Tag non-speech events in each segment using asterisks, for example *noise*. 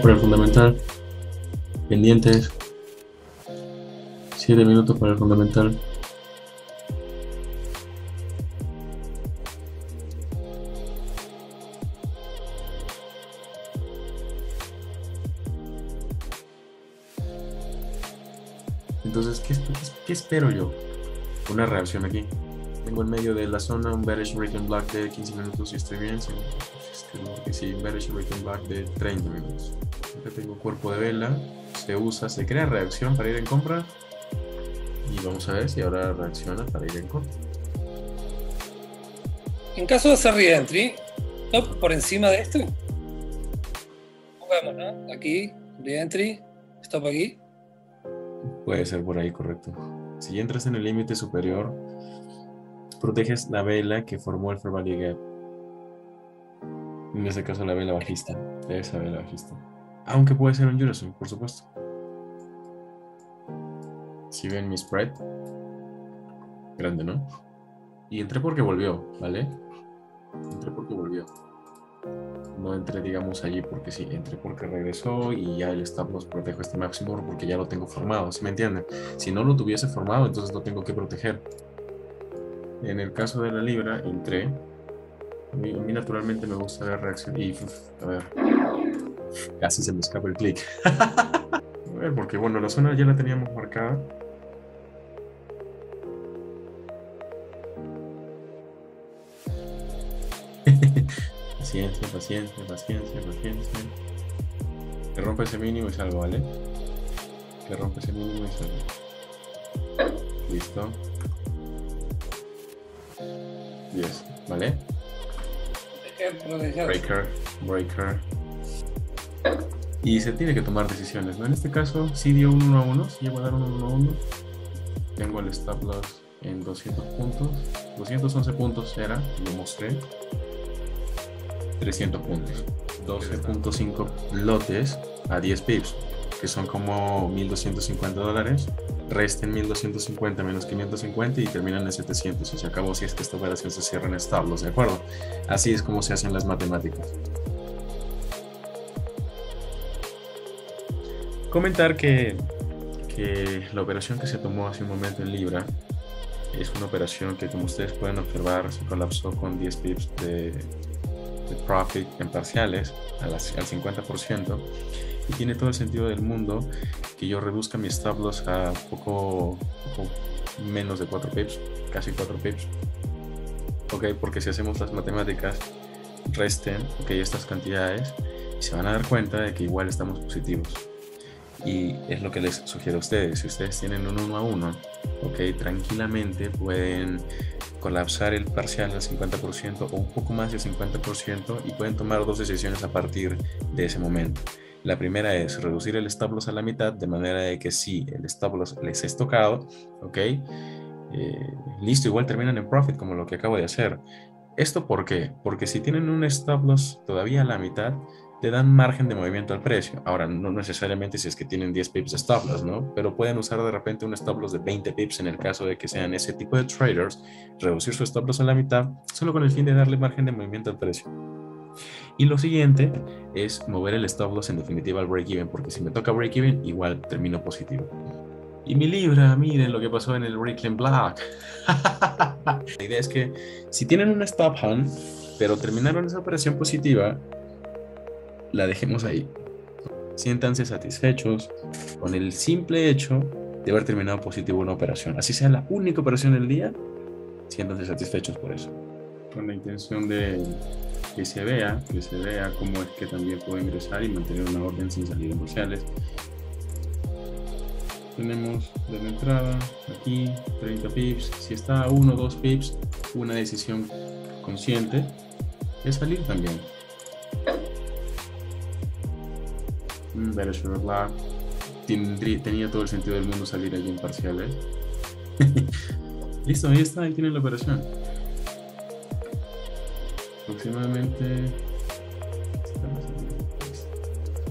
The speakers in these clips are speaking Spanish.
para el fundamental. Pendientes. 7 minutos para el fundamental. Entonces, ¿qué, qué espero yo? Una reacción aquí. Tengo en medio de la zona un bearish break black de 15 minutos y estoy bien. Si, que sí, bearish break black de 30 minutos. Acá tengo cuerpo de vela. Se usa, se crea reacción para ir en compra. Y vamos a ver si ahora reacciona para ir en compra. En caso de hacer re-entry, ¿no? por encima de esto. Jugamos, ¿no? Aquí, re-entry, stop aquí. Puede ser por ahí, correcto. Si entras en el límite superior, proteges la vela que formó el Fair Gap. En este caso la vela bajista, esa vela bajista. Aunque puede ser un Unison, por supuesto. Si ven mi spread, grande, ¿no? Y entré porque volvió, ¿vale? Entré porque. No entré, digamos, allí porque sí, entré porque regresó y ya el loss protejo este máximo porque ya lo tengo formado, ¿sí me entienden? Si no lo tuviese formado, entonces no tengo que proteger. En el caso de la libra, entré. A mí, naturalmente me gusta ver reacción. Y, a ver, casi se me escapa el clic. *laughs* a porque bueno, la zona ya la teníamos marcada. Paciencia, paciencia, paciencia, paciencia. Que rompe ese mínimo y salgo, ¿vale? Que rompe ese mínimo y salgo. Listo. 10, ¿vale? Breaker, breaker. Y se tiene que tomar decisiones, ¿no? En este caso, si dio un 1 a 1, si llego a dar un 1 a 1. Tengo el stop loss en 200 puntos. 211 puntos era, lo mostré. 300 puntos. 12.5 lotes a 10 pips, que son como 1.250 dólares. Resten 1.250 menos 550 y terminan en 700. Y se acabó si es que esta operación se cierra en establos, ¿de acuerdo? Así es como se hacen las matemáticas. Comentar que, que la operación que se tomó hace un momento en Libra es una operación que como ustedes pueden observar se colapsó con 10 pips de, profit en parciales al 50% y tiene todo el sentido del mundo que yo reduzca mi stop loss a poco, menos de 4 pips, casi 4 pips. Ok, porque si hacemos las matemáticas, resten ok, estas cantidades y se van a dar cuenta de que igual estamos positivos. Y es lo que les sugiero a ustedes. Si ustedes tienen un 1 a 1, ok, tranquilamente pueden colapsar el parcial al 50% o un poco más del 50% y pueden tomar dos decisiones a partir de ese momento. La primera es reducir el stop loss a la mitad de manera de que si el stop loss les es tocado, ok, eh, listo, igual terminan en profit como lo que acabo de hacer. ¿Esto por qué? Porque si tienen un stop loss todavía a la mitad, te dan margen de movimiento al precio. Ahora, no necesariamente si es que tienen 10 pips de stop loss, ¿no? Pero pueden usar de repente un stop loss de 20 pips en el caso de que sean ese tipo de traders, reducir su stop loss a la mitad, solo con el fin de darle margen de movimiento al precio. Y lo siguiente es mover el stop loss en definitiva al break-even, porque si me toca break-even, igual termino positivo. Y mi libra, miren lo que pasó en el Reclaim Black. *laughs* La idea es que si tienen un stop hunt, pero terminaron esa operación positiva, la dejemos ahí. Siéntanse satisfechos con el simple hecho de haber terminado positivo una operación. Así sea la única operación del día, siéntanse satisfechos por eso. Con la intención de que se vea, que se vea cómo es que también puedo ingresar y mantener una orden sin salidas comerciales. Tenemos de la entrada aquí 30 pips. Si está a 1 o 2 pips, una decisión consciente es salir también. Mm, Darius Bla. Tenía todo el sentido del mundo salir allí en parciales. ¿eh? *laughs* Listo, ahí está, ahí tienen la operación. Aproximadamente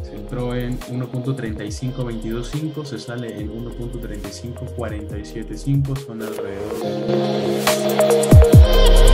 se entró en 1.352.5, se sale en 1.35475, son alrededor de...